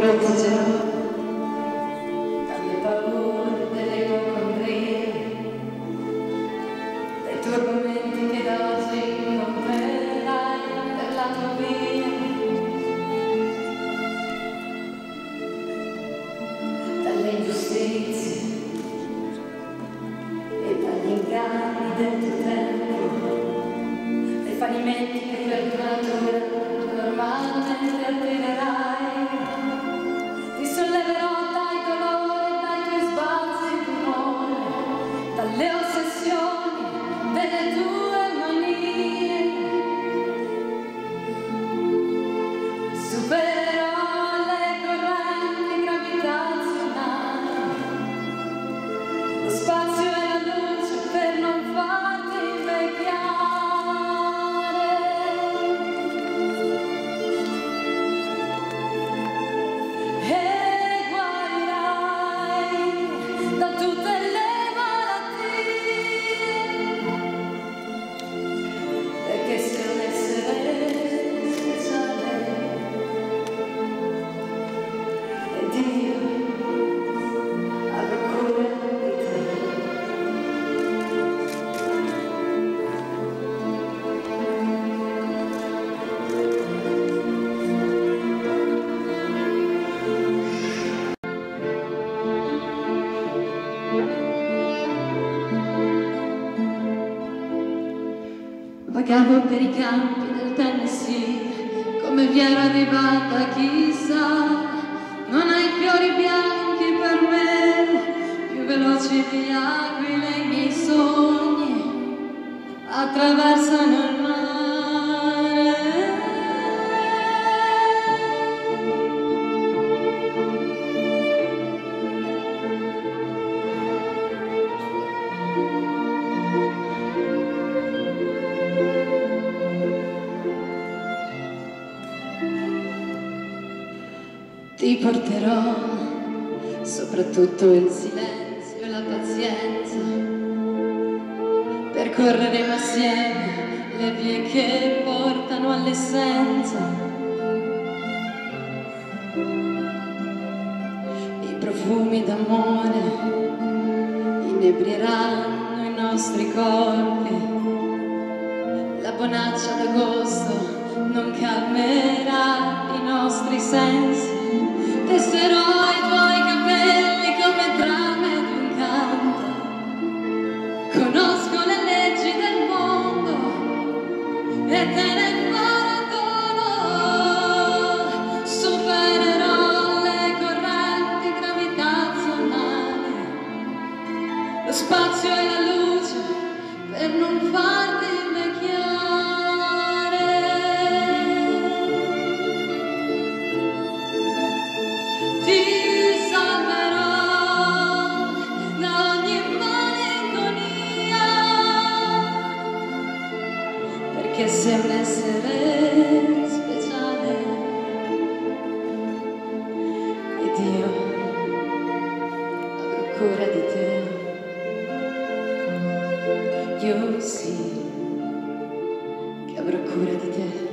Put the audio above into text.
prezzo dalle paure delle locandrie, dai turbamenti che oggi converrai per la tua via, dalle ingiustizie e dagli inganni del tuo tempo, dai fallimenti che better. Vagavo per i campi del Tennessee, come vi era arrivata chissà. Ti porterò soprattutto il silenzio e la pazienza. Percorreremo assieme le vie che portano all'essenza. I profumi d'amore inebrieranno i nostri corpi. La bonaccia d'agosto non calmerà i nostri sensi. This is all I essere speciale ed io avrò cura di te. Io sì che avrò cura di te.